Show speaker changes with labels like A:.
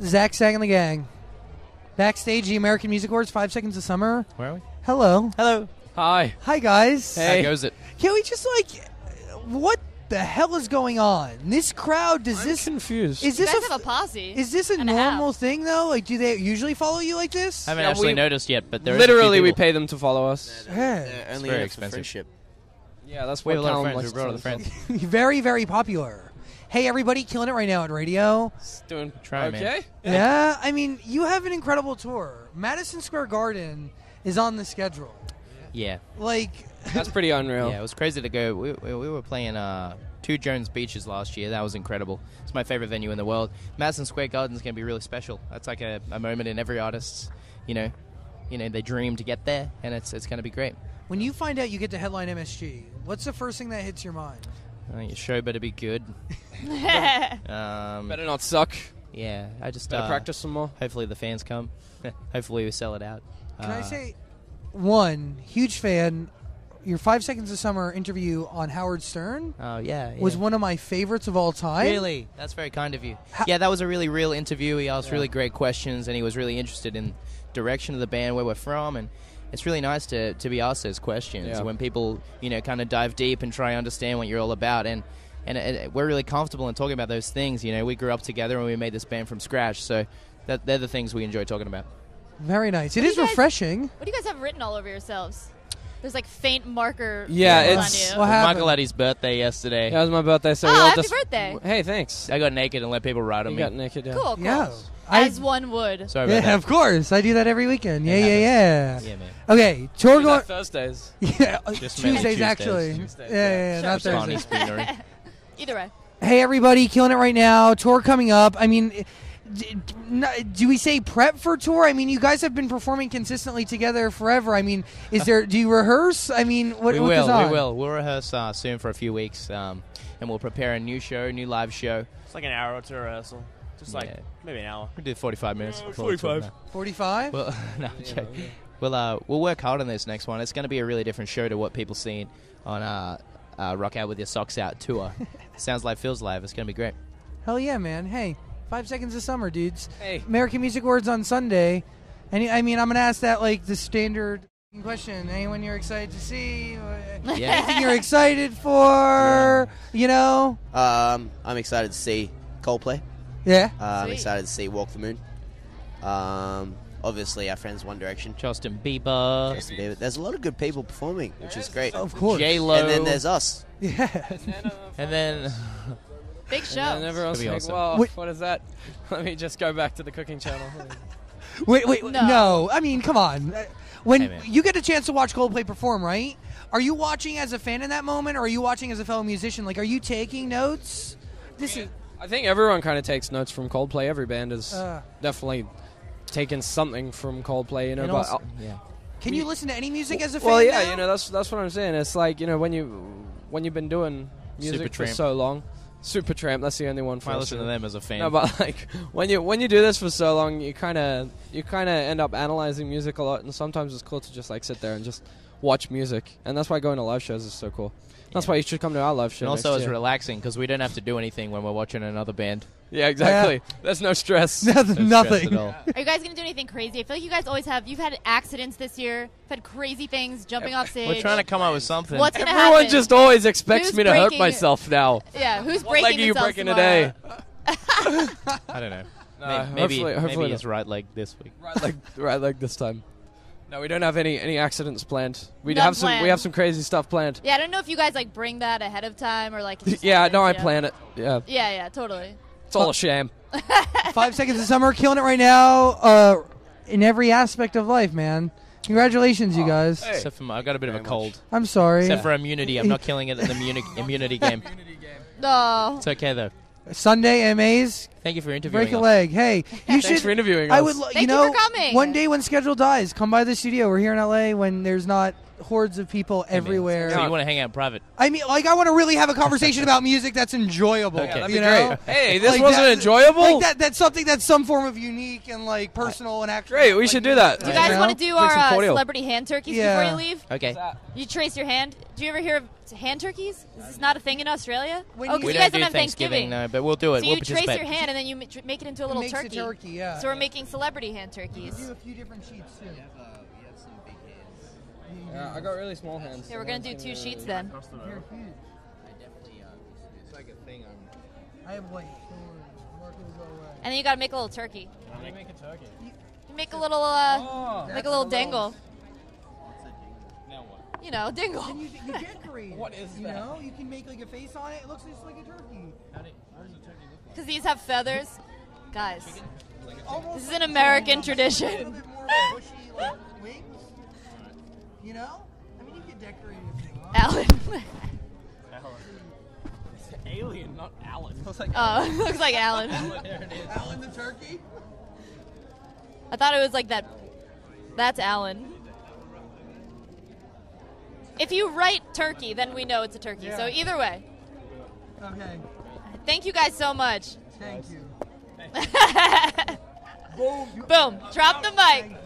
A: Zach Sang and the gang. Backstage, the American Music Awards, Five Seconds of Summer.
B: Where are we?
A: Hello.
B: Hello.
C: Hi.
A: Hi, guys.
C: Hey.
B: How goes it?
A: Can we just, like, what the hell is going on? This crowd, does
C: I'm
A: this.
C: confused.
A: Is
D: You
A: this
D: guys
A: a,
D: have a posse.
A: is this a
D: and a
A: normal
D: half.
A: thing, though? Like, do they usually follow you like this?
B: I haven't
C: Yeah,
B: actually
C: we-
B: noticed yet, but there is a few
C: Literally, we pay them to follow us.
A: Yeah.
E: Only
B: very
E: enough for
B: expensive.
E: friendship.
C: Yeah, that's
B: We
C: what
B: have a lot of
C: Calum
B: friends.
C: likes
B: We brought
C: to
B: all the
C: tell
B: friends.
A: very, very popular. Hey, everybody, killing it right now at radio.
C: us. Doing
B: Try, man.
C: okay.
A: Yeah, I mean, you have an incredible tour. Madison Square Garden is on the schedule.
B: Yeah.
A: Like,
C: That's pretty unreal.
B: Yeah, it was crazy to go. We, we, we were playing uh, two Jones Beaches last year. That was incredible. It's my favorite venue in the world. Madison Square Garden's going to be really special. That's like a, a moment in every artist's, you know, you know, they dream to get there, and it's it's going to be great.
A: when you find out you get to headline MSG, what's the first thing that hits your mind?
B: I think your show better be good. Um,
C: Better not suck.
B: yeah, I just
C: Better
B: uh,
C: practice some more.
B: Hopefully the fans come. hopefully we sell it out.
A: Can I
B: Uh,
A: say, one, huge fan. Your Five Seconds of Summer interview on Howard Stern
B: Oh yeah,
A: was one of my favorites of all time.
B: Really? That's very kind of you.
A: How-
B: yeah, that was a really real interview. He asked really great questions, and he was really interested in direction of the band, where we're from, and it's really nice to, to be asked those questions
C: Yeah.
B: when people, you know, kind of dive deep and try to understand what you're all about. And and it, we're really comfortable in talking about those things. You know, we grew up together and we made this band from scratch, so that they're the things we enjoy talking about.
A: Very nice. It
D: What do guys-
A: refreshing.
D: What do you guys have written all over yourselves? There's like faint marker.
C: Yeah, it's-
D: on you.
A: What happened?
B: Michael had his birthday yesterday.
C: That was my birthday, so
D: Oh,
C: we all
D: happy
C: just.
D: birthday.
C: Hey, thanks.
B: I got naked and let people ride on
C: You
B: me.
C: got naked. Yeah.
D: Cool, cool.
A: Yeah. I,
D: As one would.
B: Sorry about
A: yeah,
B: that.
A: of course. I do that every weekend. Yeah, yeah, yeah.
B: Yeah, man.
A: Okay, tour
C: Do
A: going.
C: Thursdays.
A: Yeah, uh,
B: Just mainly
A: Tuesdays
B: Tuesdays.
A: actually.
C: Tuesdays,
A: yeah,
C: yeah.
A: yeah, yeah, not
D: Sure, sure.
A: Thursdays.
B: Bonnie Spoonery.
D: Either way.
A: Hey, everybody, killing it right now. Tour coming up. I mean, d- d- n- do we say prep for tour? I mean, you guys have been performing consistently together forever. I mean, is there? Do you rehearse? I mean, what,
B: we
A: what
B: will.
A: goes on?
B: We will. We'll rehearse uh, soon for a few weeks, um, and we'll prepare a new show, new live show.
E: It's like an hour to rehearsal. Just like
B: Yeah.
E: maybe an hour.
B: We'll do 45 minutes.
E: Uh,
B: before the tour.
E: 45.
A: Forty-five.
B: Well, no, I'm joking. We'll uh, we'll work hard on this next one. It's going to be a really different show to what people seen on uh, uh, Rock Out with Your Socks Out tour. Sounds Live Feels Live. It's going to be great.
A: Hell yeah, man. Hey, five seconds of summer, dudes.
C: Hey.
A: American Music Awards on Sunday. And I mean, I'm gonna ask that like the standard question. Anyone you're excited to see?
B: Yeah.
A: Anything you're excited for? You know?
E: Um, I'm excited to see Coldplay.
A: Yeah.
E: Uh, I'm excited to see Walk the Moon. Um, obviously, our friends One Direction.
B: Justin Bieber.
E: Justin Bieber. There's a lot of good people performing, which is great.
A: Of course.
B: J Lo.
E: And then there's us.
A: Yeah.
B: And then
D: Big show.
C: And everyone's like,
B: awesome.
C: well,
A: Wait.
C: what is that? Let me just go back to the cooking channel.
A: Wait, wait, no.
D: No.
A: I mean, come on. Uh, When
B: Hey,
A: you get a chance to watch Coldplay perform, right? Are you watching as a fan in that moment, or are you watching as a fellow musician? Like, are you taking notes? This is.
C: I think everyone kind of takes notes from Coldplay. Every band has
A: Uh,
C: definitely taken something from Coldplay, you know. But
A: also-
C: I'll-
A: can you listen to any music as a fan?
C: well, yeah,
A: now?
C: you know that's that's what I'm saying. It's like you know when you when you've been doing music for
B: Supertramp.
C: so long, Supertramp. That's the only one for
B: I listen to them as a fan.
C: No, but like when you when you do this for so long, you kind of you kind of end up analyzing music a lot, and sometimes it's cool to just like sit there and just watch music, and that's why going to live shows is so cool. That's
B: Yeah.
C: why you should come to our live show.
B: and also
C: next
B: it's
C: year.
B: relaxing because we don't have to do anything when we're watching another band.
C: yeah, exactly. There's no stress.
A: Nothing.
B: No stress
A: nothing.
B: at all.
D: Are you guys gonna do anything crazy? I feel like you guys always have. You've had accidents this year. You've had crazy things, jumping off stage.
B: We're trying to come up with something.
D: What's gonna
C: Everyone
D: happen?
C: just always expects
D: Who's
C: me to hurt myself now.
D: Yeah, who's
C: What
D: breaking
C: leg are you
D: themselves
C: breaking
D: tomorrow?
C: today?
B: I don't know.
C: No,
B: maybe
C: hopefully- hopefully
B: maybe
C: not.
B: it's right leg this week.
C: Right leg, right leg this time. No, we don't have any any accidents planned. We
D: None
C: have some. We have some crazy stuff planned.
D: Yeah, I don't know if you guys like bring that ahead of time or like.
C: yeah,
D: happens,
C: no, I
D: know?
C: plan it. Yeah,
D: Yeah, yeah, totally.
C: it's all a sham.
A: Five seconds of summer, killing it right now. Uh, in every aspect of life, man. Congratulations, you guys.
B: Except for my, I got a bit of a
E: Very
B: cold.
A: I'm sorry.
B: Except for immunity, I'm not killing it in the immuni- immunity game.
D: No.
B: It's okay though.
A: Sunday MAs,
B: Thank you for interviewing
A: break a
B: us.
A: leg. Hey, you
C: Thanks
A: should.
C: for interviewing
A: I
C: us.
A: would, lo-
D: Thank
A: you
D: you
A: know,
D: for coming.
A: one day when schedule dies, come by the studio. We're here in LA when there's not hordes of people everywhere.
B: So you want to hang out in private?
A: I mean, like, I want to really have a conversation about music that's enjoyable.
B: Okay. Yeah,
C: that'd
A: you
C: be
A: know?
C: great. Hey, this
A: Like
C: wasn't
A: that-
C: enjoyable?
A: Like that, that's something that's some form of unique and like personal and actual.
C: Great, we
A: like,
C: should do that.
D: Do you guys
A: You
D: want to do our uh, celebrity hand turkeys
A: Yeah.
D: before you leave?
B: Okay.
D: You trace your hand. Do you ever hear of hand turkeys? Is this not a thing in Australia?
A: When
D: oh,
A: you-
D: 'cause
B: We
D: you
B: don't
D: guys
B: do
D: don't have
B: Thanksgiving,
D: Thanksgiving.
B: no, but we'll do it.
D: So
B: we'll
D: you trace your hand and then you make it into a little
A: makes a
D: turkey.
A: turkey, yeah.
D: So we're making celebrity hand
A: You
D: turkeys.
A: do a few different sheets too.
C: Yeah, I got really small hands.
D: Yeah, we're gonna do two sheets then.
A: They're huge.
B: It's like a thing.
A: I have like swords. Mark will.
D: And then you gotta make a little turkey.
C: How do you make a turkey?
D: You make a little, uh,
C: Oh.
D: make a little dangle. You know, dingle.
A: Then you, you decorate.
C: What is
A: you
C: that?
A: know, you can make like a face on it. It looks just like a turkey.
D: Because these have feathers. Guys,
A: Almost
D: This is an American
A: a
D: tradition.
A: little bit more like bushy like wings. You know? I mean, you can decorate it if you want.
D: Alan.
C: Alien, not Alan. I was like,
D: oh, looks like Alan.
A: Alan the turkey.
D: I thought it was like that. That's Alan. If you write turkey, then we know it's a turkey. So either way,
A: Okay.
D: thank you guys so much.
A: Thank you. Boom.
D: Boom. Drop the mic.